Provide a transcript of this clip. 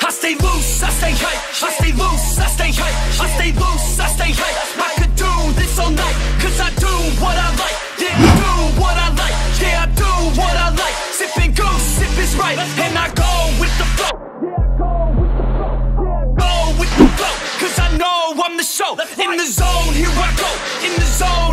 I stay loose, I stay hype. I stay loose, I stay hype. I stay loose, I stay hype. I could do this all night, cause I do what I like. Yeah, I do what I like. Yeah, I do what I like. Sipping goose, sip is right. And I go with the flow. Yeah, I go with the flow. Yeah, I go with the flow. Cause I know I'm the show. In the zone, here I go. In the zone,